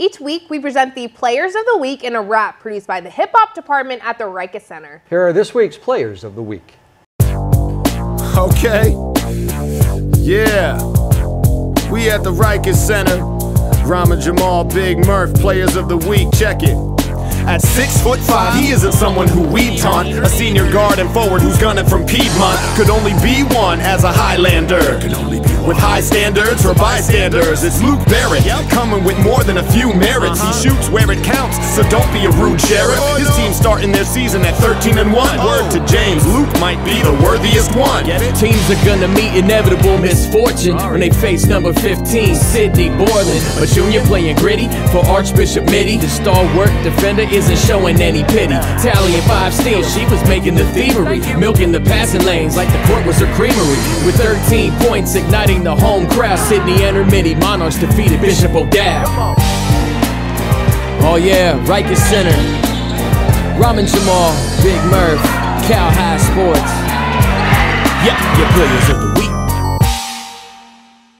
Each week, we present the Players of the Week in a rap produced by the Hip Hop Department at the Riekes Center. Here are this week's Players of the Week. Okay. Yeah. We at the Riekes Center. Rama Jamal, Big Murph, Players of the Week. Check it. At six foot five, he isn't someone who we taunt. A senior guard and forward who's gunning from Piedmont. Could only be one as a Highlander. With high standards for bystanders, it's Luke Barrett. Coming with more than a few merits. He uh-huh. shoots where it counts, so don't be a rude sheriff. Oh, His team starting their season at 13 and 1. Word to James, Luke might be the worthiest one. Teams are gonna meet inevitable misfortune when they face number 15, Sydney Bourland. But Junior playing gritty for Archbishop Mitty. The stalwart defender isn't showing any pity. Tallying five steals, she was making the thievery. Milking the passing lanes like the court was her creamery. With 13 points, igniting the home crowd. Sydney and her Mitty Monarchs defeated Bishop O'Dowd. Oh yeah, Riekes Center. Ramen Jamal, Big Murph, Cal-Hi Sports. Yeah, your players of the